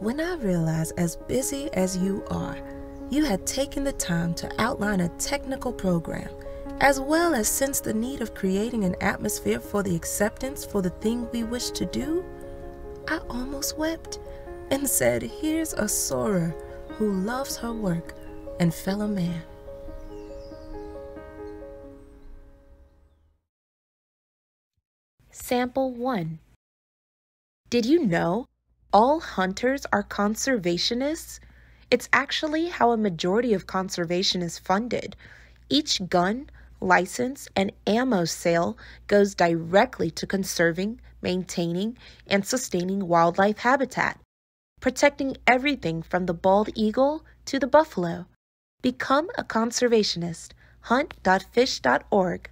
When I realized, as busy as you are, you had taken the time to outline a technical program, as well as sense the need of creating an atmosphere for the acceptance for the thing we wish to do, I almost wept and said, Here's a soarer who loves her work and fellow man. Sample 1 Did you know all hunters are conservationists? It's actually how a majority of conservation is funded. Each gun, license, and ammo sale goes directly to conserving, maintaining, and sustaining wildlife habitat, protecting everything from the bald eagle to the buffalo. Become a conservationist. Hunt.fish.org.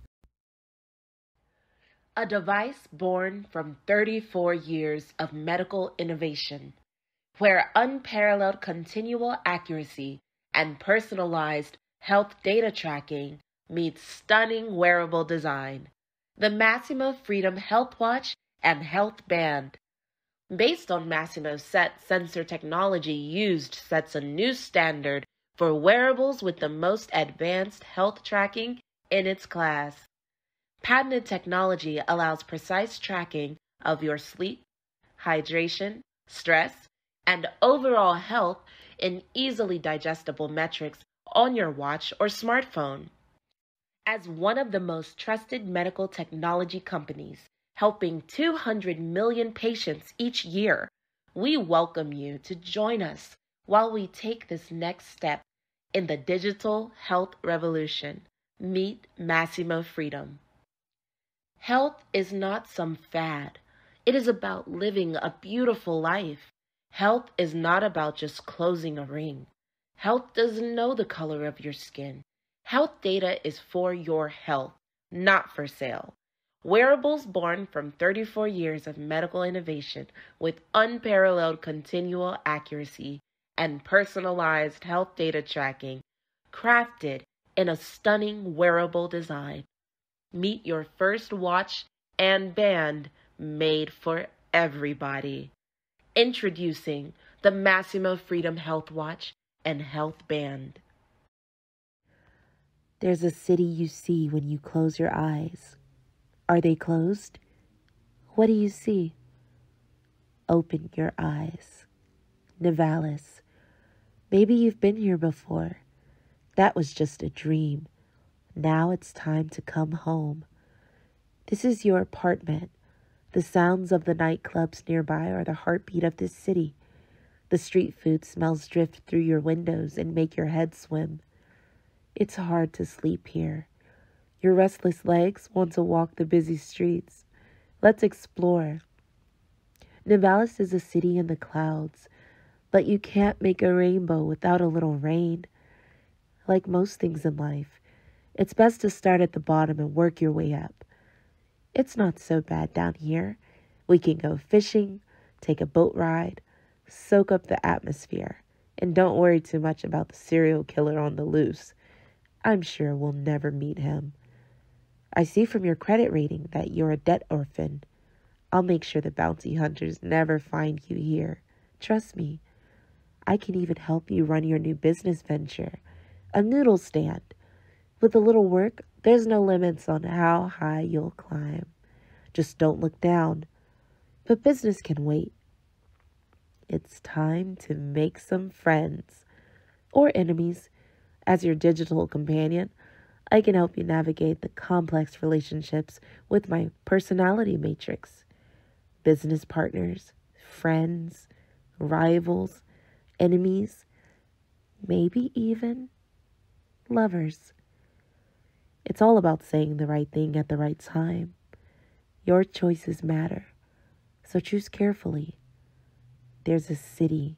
A device born from 34 years of medical innovation, where unparalleled continual accuracy and personalized health data tracking meets stunning wearable design. The Masimo Freedom Health Watch and Health Band. Based on Masimo's SET sensor technology used sets a new standard for wearables with the most advanced health tracking in its class. Patented technology allows precise tracking of your sleep, hydration, stress, and overall health in easily digestible metrics on your watch or smartphone. As one of the most trusted medical technology companies, helping 200 million patients each year, we welcome you to join us while we take this next step in the digital health revolution. Meet Masimo Freedom. Health is not some fad. It is about living a beautiful life. Health is not about just closing a ring. Health doesn't know the color of your skin. Health data is for your health, not for sale. Wearables born from 34 years of medical innovation with unparalleled continual accuracy and personalized health data tracking, crafted in a stunning wearable design meet your first watch and band made for everybody. Introducing the Masimo Freedom Health Watch and Health Band. There's a city you see when you close your eyes. Are they closed? What do you see? Open your eyes. Nivalis. Maybe you've been here before. That was just a dream. Now it's time to come home. This is your apartment. The sounds of the nightclubs nearby are the heartbeat of this city. The street food smells drift through your windows and make your head swim. It's hard to sleep here. Your restless legs want to walk the busy streets. Let's explore. Nivalis is a city in the clouds, but you can't make a rainbow without a little rain. Like most things in life, it's best to start at the bottom and work your way up. It's not so bad down here. We can go fishing, take a boat ride, soak up the atmosphere, and don't worry too much about the serial killer on the loose. I'm sure we'll never meet him. I see from your credit rating that you're a debt orphan. I'll make sure the bounty hunters never find you here. Trust me. I can even help you run your new business venture, a noodle stand. With a little work, there's no limits on how high you'll climb. Just don't look down. But business can wait. It's time to make some friends or enemies. As your digital companion, I can help you navigate the complex relationships with my personality matrix. Business partners, friends, rivals, enemies, maybe even lovers. It's all about saying the right thing at the right time. Your choices matter, so choose carefully. There's a city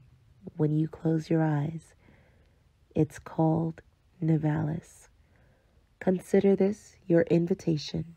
when you close your eyes. It's called Nivalis. Consider this your invitation